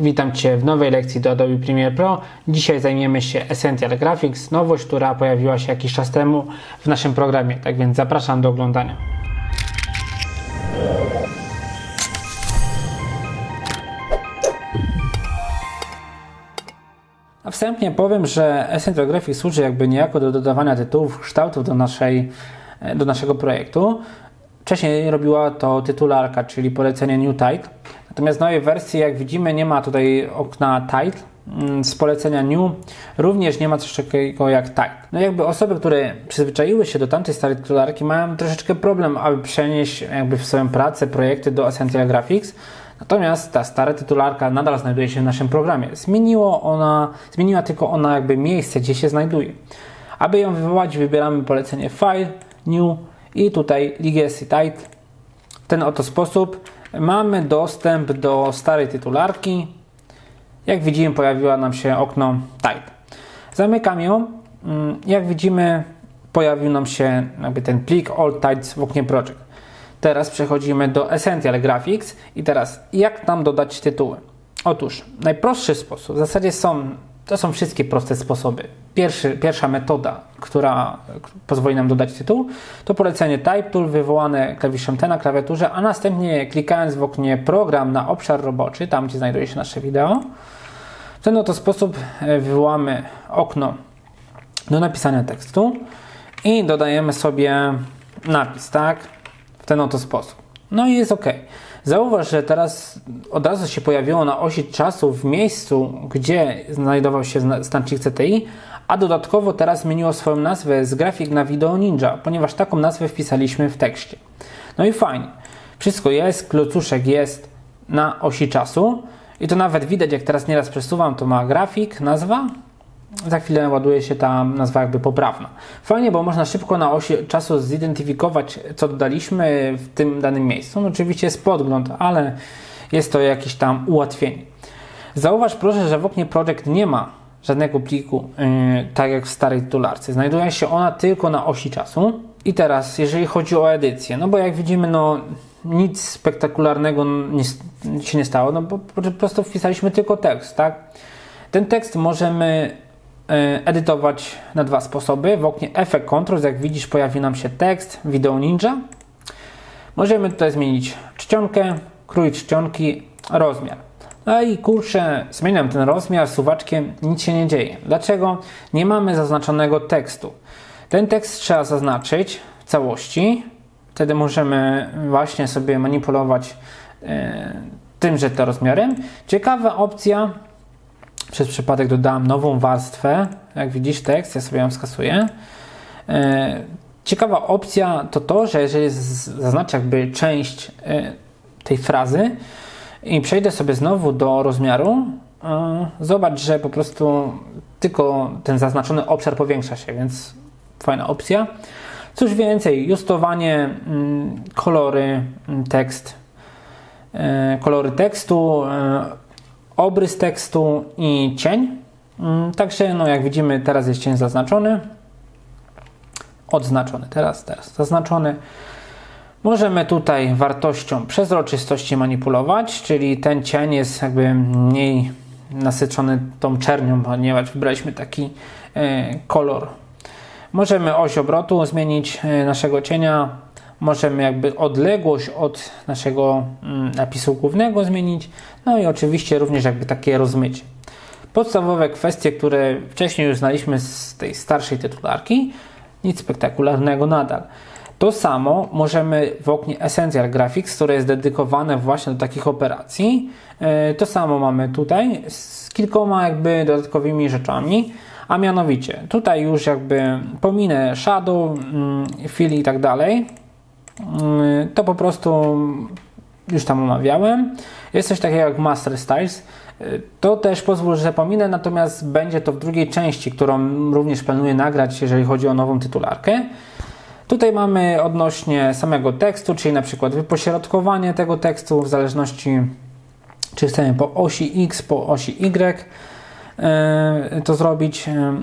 Witam Cię w nowej lekcji do Adobe Premiere Pro. Dzisiaj zajmiemy się Essential Graphics, nowość, która pojawiła się jakiś czas temu w naszym programie. Tak więc zapraszam do oglądania. A wstępnie powiem, że Essential Graphics służy jakby niejako do dodawania tytułów, kształtów do, naszej, do naszego projektu. Wcześniej robiła to tytularka, czyli polecenie New Title. Natomiast w nowej wersji, jak widzimy, nie ma tutaj okna Title. Mm, z polecenia New również nie ma coś takiego jak Title. No jakby osoby, które przyzwyczaiły się do tamtej starej tytularki mają troszeczkę problem, aby przenieść jakby w swoją pracę projekty do Essential Graphics. Natomiast ta stara tytularka nadal znajduje się w naszym programie. Zmieniło ona, zmieniła tylko ona jakby miejsce, gdzie się znajduje. Aby ją wywołać, wybieramy polecenie File, New i tutaj Legacy Title. W ten oto sposób mamy dostęp do starej tytularki. Jak widzimy, pojawiła nam się okno Title. Zamykam ją. Mm, jak widzimy, pojawił nam się jakby ten plik All Titles w oknie Project. Teraz przechodzimy do Essential Graphics i teraz jak tam dodać tytuły? Otóż najprostszy sposób, w zasadzie są, to są wszystkie proste sposoby. Pierwszy, pierwsza metoda, która pozwoli nam dodać tytuł, to polecenie Type Tool wywołane klawiszem T na klawiaturze, a następnie klikając w oknie Program na obszar roboczy, tam gdzie znajduje się nasze wideo. W ten oto sposób wywołamy okno do napisania tekstu i dodajemy sobie napis, tak? W ten oto sposób. No i jest OK. Zauważ, że teraz od razu się pojawiło na osi czasu w miejscu, gdzie znajdował się znacznik CTI, a dodatkowo teraz zmieniło swoją nazwę z grafik na Video Ninja, ponieważ taką nazwę wpisaliśmy w tekście. No i fajnie. Wszystko jest, klocuszek jest na osi czasu i to nawet widać, jak teraz nieraz przesuwam, to ma grafik, nazwa, za chwilę ładuje się ta nazwa jakby poprawna. Fajnie, bo można szybko na osi czasu zidentyfikować, co dodaliśmy w tym danym miejscu. No, oczywiście jest podgląd, ale jest to jakieś tam ułatwienie. Zauważ proszę, że w oknie Project nie ma żadnego pliku, yy, tak jak w starej tytularce. Znajduje się ona tylko na osi czasu. I teraz, jeżeli chodzi o edycję, no bo jak widzimy, no nic spektakularnego nie, się nie stało, no bo po prostu wpisaliśmy tylko tekst, tak? Ten tekst możemy edytować na dwa sposoby. W oknie Effect Controls, jak widzisz, pojawi nam się tekst Video Ninja. Możemy tutaj zmienić czcionkę, krój czcionki, rozmiar. No i kurczę, zmieniam ten rozmiar suwaczkiem, nic się nie dzieje. Dlaczego? Nie mamy zaznaczonego tekstu. Ten tekst trzeba zaznaczyć w całości. Wtedy możemy właśnie sobie manipulować e, tymże to rozmiarem. Ciekawa opcja przez przypadek dodałem nową warstwę. Jak widzisz tekst, ja sobie ją skasuję. E, ciekawa opcja to to, że jeżeli zaznaczę jakby część e, tej frazy i przejdę sobie znowu do rozmiaru, e, zobacz, że po prostu tylko ten zaznaczony obszar powiększa się, więc fajna opcja. Cóż więcej, justowanie, mm, kolory, mm, tekst, kolory tekstu, obrys tekstu i cień. Mm, także, no jak widzimy, teraz jest cień zaznaczony. Odznaczony, teraz, teraz zaznaczony. Możemy tutaj wartością przezroczystości manipulować, czyli ten cień jest jakby mniej nasycony tą czernią, ponieważ wybraliśmy taki e, kolor. Możemy oś obrotu zmienić e, naszego cienia. Możemy jakby odległość od naszego mm, napisu głównego zmienić. No i oczywiście również jakby takie rozmycie. Podstawowe kwestie, które wcześniej już znaliśmy z tej starszej tytularki, nic spektakularnego nadal. To samo możemy w oknie Essential Graphics, które jest dedykowane właśnie do takich operacji. E, to samo mamy tutaj z kilkoma jakby dodatkowymi rzeczami, a mianowicie tutaj już jakby pominę shadow, mm, fill i tak dalej. Mm, to po prostu już tam omawiałem. Jest coś takiego jak Master Styles. To też pozwól, że zapominę, natomiast będzie to w drugiej części, którą również planuję nagrać, jeżeli chodzi o nową tytularkę. Tutaj mamy odnośnie samego tekstu, czyli na przykład wypośrodkowanie tego tekstu w zależności czy chcemy po osi X, po osi Y e, to zrobić. E,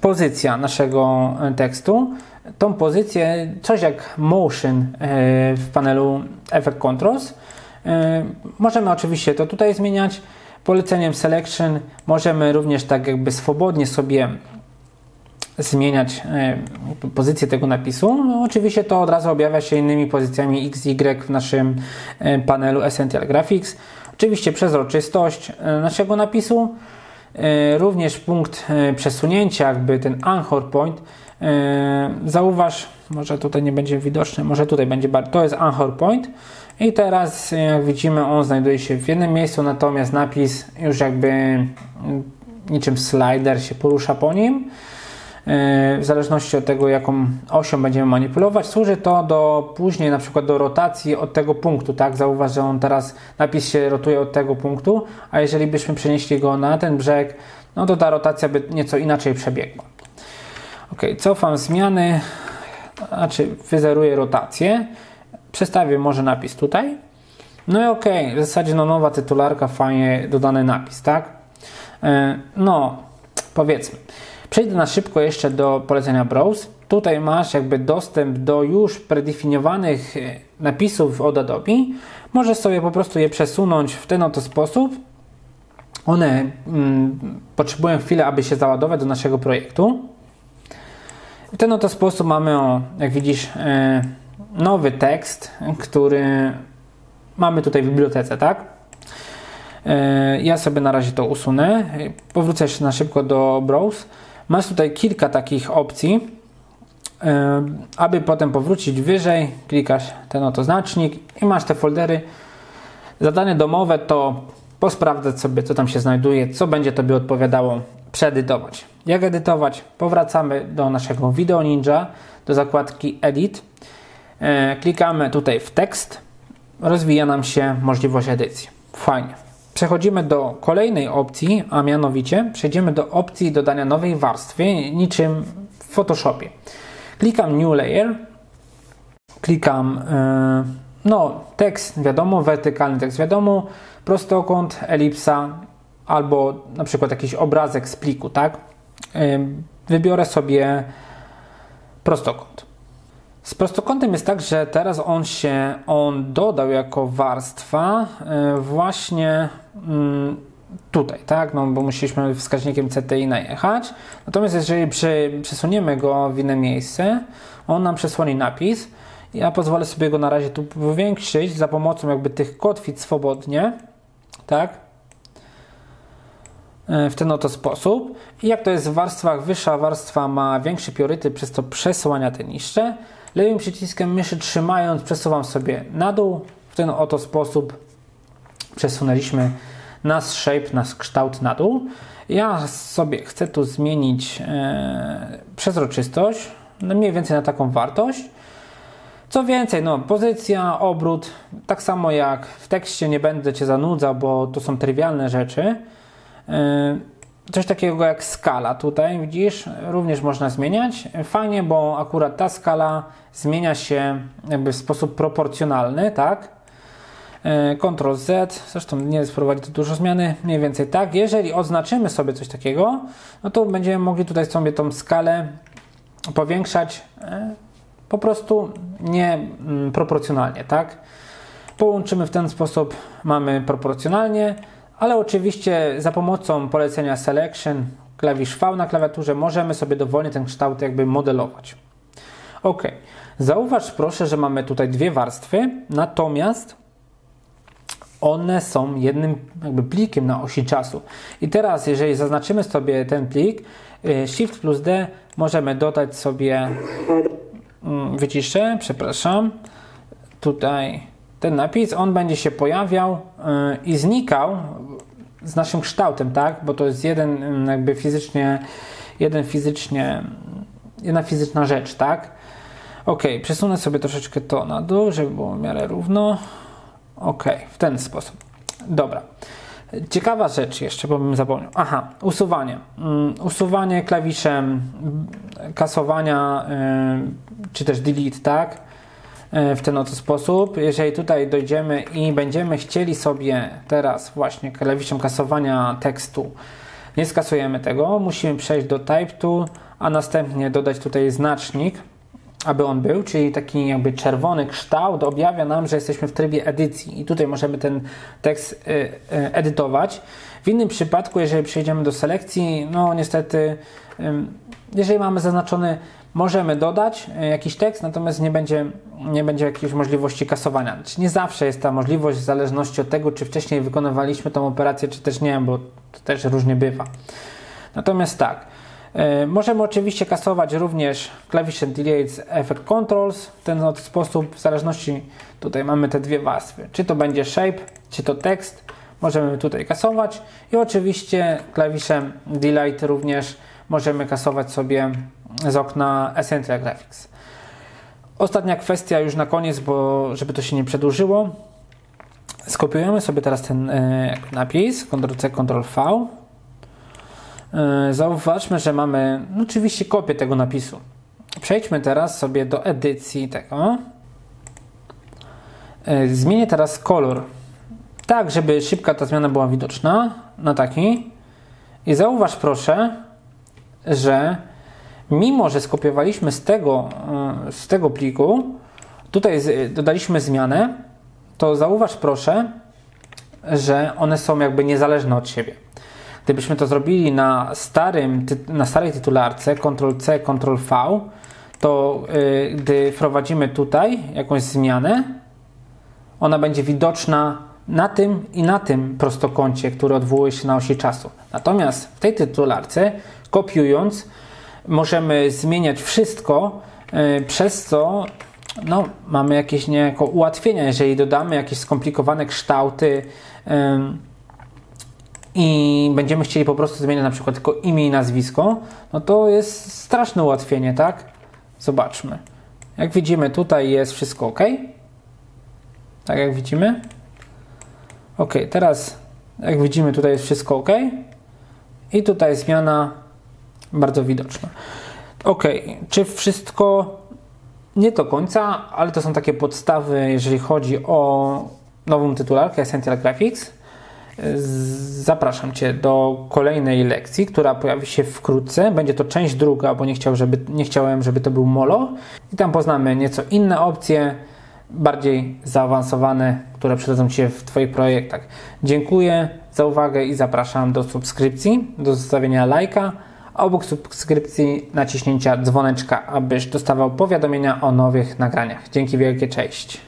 pozycja naszego tekstu. Tą pozycję, coś jak motion e, w panelu Effect Controls. Możemy oczywiście to tutaj zmieniać. Poleceniem selection możemy również tak jakby swobodnie sobie zmieniać e, pozycję tego napisu. No, oczywiście to od razu objawia się innymi pozycjami X, Y w naszym e, panelu Essential Graphics. Oczywiście przezroczystość e, naszego napisu, również punkt przesunięcia, jakby ten anchor point. Zauważ, może tutaj nie będzie widoczny, może tutaj będzie, to jest anchor point. I teraz, jak widzimy, on znajduje się w jednym miejscu, natomiast napis już jakby niczym slider się porusza po nim w zależności od tego, jaką osią będziemy manipulować, służy to do później na przykład do rotacji od tego punktu, tak? Zauważ, że on teraz napis się rotuje od tego punktu, a jeżeli byśmy przenieśli go na ten brzeg, no to ta rotacja by nieco inaczej przebiegła. Ok, cofam zmiany, znaczy wyzeruję rotację, przestawię może napis tutaj. No i ok, w zasadzie no nowa tytularka, fajnie dodany napis, tak? E, no, powiedzmy. Przejdę na szybko jeszcze do polecenia Browse. Tutaj masz jakby dostęp do już predefiniowanych e, napisów od Adobe. Możesz sobie po prostu je przesunąć w ten oto sposób. One mm, potrzebują chwilę, aby się załadować do naszego projektu. W ten oto sposób mamy, jak widzisz, e, nowy tekst, który mamy tutaj w bibliotece, tak? E, ja sobie na razie to usunę. Powrócę jeszcze na szybko do Browse. Masz tutaj kilka takich opcji. E, aby potem powrócić wyżej, klikasz ten oto znacznik i masz te foldery. Zadanie domowe to posprawdzać sobie, co tam się znajduje, co będzie Tobie odpowiadało, przeedytować. Jak edytować? Powracamy do naszego Video Ninja, do zakładki Edit. E, klikamy tutaj w tekst, rozwija nam się możliwość edycji. Fajnie. Przechodzimy do kolejnej opcji, a mianowicie przejdziemy do opcji dodania nowej warstwy, niczym w Photoshopie. Klikam New Layer, klikam e, no, tekst wiadomo, wertykalny tekst wiadomo, prostokąt, elipsa albo na przykład jakiś obrazek z pliku, tak? E, wybiorę sobie prostokąt. Z prostokątem jest tak, że teraz on się, on dodał jako warstwa e, właśnie tutaj, tak, no bo musieliśmy wskaźnikiem CTI najechać. Natomiast jeżeli przesuniemy go w inne miejsce, on nam przesłoni napis. Ja pozwolę sobie go na razie tu powiększyć za pomocą jakby tych kotwic swobodnie, tak, e, w ten oto sposób. I jak to jest w warstwach, wyższa warstwa ma większy priorytet, przez to przesłania te niższe. Lewym przyciskiem myszy trzymając przesuwam sobie na dół. W ten oto sposób przesunęliśmy nasz shape, nasz kształt na dół. Ja sobie chcę tu zmienić e, przezroczystość, no mniej więcej na taką wartość. Co więcej, no, pozycja, obrót, tak samo jak w tekście nie będę Cię zanudzał, bo to są trywialne rzeczy. E, coś takiego jak skala tutaj, widzisz, również można zmieniać. Fajnie, bo akurat ta skala zmienia się jakby w sposób proporcjonalny, tak? E, Ctrl Z, zresztą nie sprowadzi to dużo zmiany, mniej więcej tak. Jeżeli oznaczymy sobie coś takiego, no to będziemy mogli tutaj sobie tą skalę powiększać e, po prostu nie mm, tak? Połączymy w ten sposób, mamy proporcjonalnie, ale oczywiście za pomocą polecenia Selection, klawisz V na klawiaturze, możemy sobie dowolnie ten kształt jakby modelować. Ok, zauważ proszę, że mamy tutaj dwie warstwy, natomiast one są jednym jakby plikiem na osi czasu. I teraz, jeżeli zaznaczymy sobie ten plik, y, Shift plus D, możemy dodać sobie, mm, wyciszę, przepraszam, tutaj ten napis, on będzie się pojawiał y, i znikał z naszym kształtem, tak? Bo to jest jeden mm, jakby fizycznie, jeden fizycznie, jedna fizyczna rzecz, tak? Ok, przesunę sobie troszeczkę to na dół, żeby było w miarę równo. Ok, w ten sposób. Dobra. Ciekawa rzecz jeszcze, bo bym zapomniał. Aha, usuwanie. Um, usuwanie klawiszem kasowania, y, czy też delete, tak? Y, w ten oto sposób. Jeżeli tutaj dojdziemy i będziemy chcieli sobie teraz właśnie klawiszem kasowania tekstu, nie skasujemy tego, musimy przejść do Type Tool, a następnie dodać tutaj znacznik aby on był, czyli taki jakby czerwony kształt objawia nam, że jesteśmy w trybie edycji i tutaj możemy ten tekst y, y, edytować. W innym przypadku, jeżeli przejdziemy do selekcji, no niestety, jeżeli mamy zaznaczony, możemy dodać y, jakiś tekst, natomiast nie będzie, nie będzie jakiejś możliwości kasowania. nie zawsze jest ta możliwość w zależności od tego, czy wcześniej wykonywaliśmy tą operację, czy też nie, bo to też różnie bywa. Natomiast tak, możemy oczywiście kasować również klawisze Delete z Effect Controls w ten sposób, w zależności, tutaj mamy te dwie warstwy, czy to będzie Shape, czy to tekst, możemy tutaj kasować i oczywiście klawiszem Delete również możemy kasować sobie z okna Essential Graphics. Ostatnia kwestia już na koniec, bo żeby to się nie przedłużyło. Skopiujemy sobie teraz ten y, napis, Ctrl-C, Ctrl-V E, zauważmy, że mamy no, oczywiście kopię tego napisu. Przejdźmy teraz sobie do edycji tego. E, zmienię teraz kolor. Tak, żeby szybka ta zmiana była widoczna. Na taki. I zauważ proszę, że mimo, że skopiowaliśmy z tego, e, z tego pliku, tutaj dodaliśmy zmianę, to zauważ proszę, że one są jakby niezależne od siebie. Gdybyśmy to zrobili na, starym, na starej tytularce Ctrl-C, Ctrl-V, to yy, gdy wprowadzimy tutaj jakąś zmianę, ona będzie widoczna na tym i na tym prostokącie, który odwołuje się na osi czasu. Natomiast w tej tytularce, kopiując, możemy zmieniać wszystko, yy, przez co no, mamy jakieś niejako ułatwienia, jeżeli dodamy jakieś skomplikowane kształty. I będziemy chcieli po prostu zmienić na przykład tylko imię i nazwisko, no to jest straszne ułatwienie, tak? Zobaczmy. Jak widzimy, tutaj jest wszystko ok. Tak jak widzimy. Ok, teraz jak widzimy, tutaj jest wszystko ok. I tutaj zmiana bardzo widoczna. Ok, czy wszystko nie do końca, ale to są takie podstawy, jeżeli chodzi o nową tytularkę Essential Graphics. Zapraszam Cię do kolejnej lekcji, która pojawi się wkrótce. Będzie to część druga, bo nie, chciał, żeby, nie chciałem, żeby to był molo. I tam poznamy nieco inne opcje, bardziej zaawansowane, które przydadzą Ci się w Twoich projektach. Dziękuję za uwagę i zapraszam do subskrypcji, do zostawienia lajka, obok subskrypcji naciśnięcia dzwoneczka, abyś dostawał powiadomienia o nowych nagraniach. Dzięki wielkie, cześć.